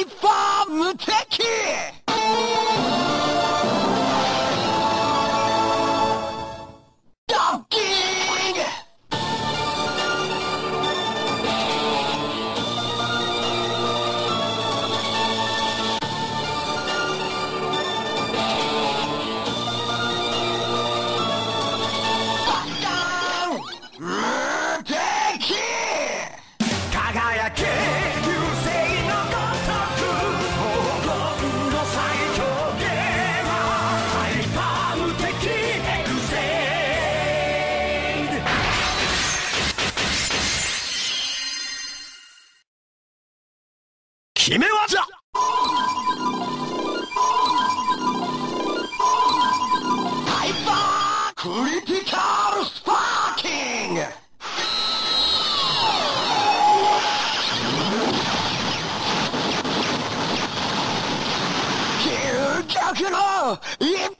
イパー無敵決め技ハイパークリティカルスパーキング。究極の一